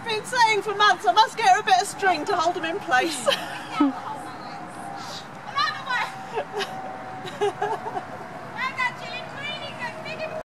I've been saying for months I must get her a bit of string to hold them in place.